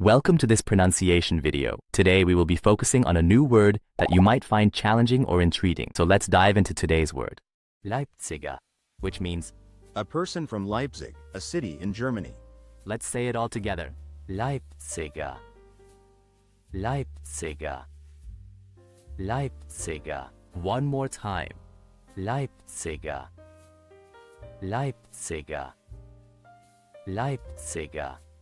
Welcome to this pronunciation video. Today we will be focusing on a new word that you might find challenging or intriguing. So let's dive into today's word. Leipziger, which means, A person from Leipzig, a city in Germany. let's say it all together. Leipziger. Leipziger. Leipziger. One more time. Leipziger. Leipziger. Leipziger.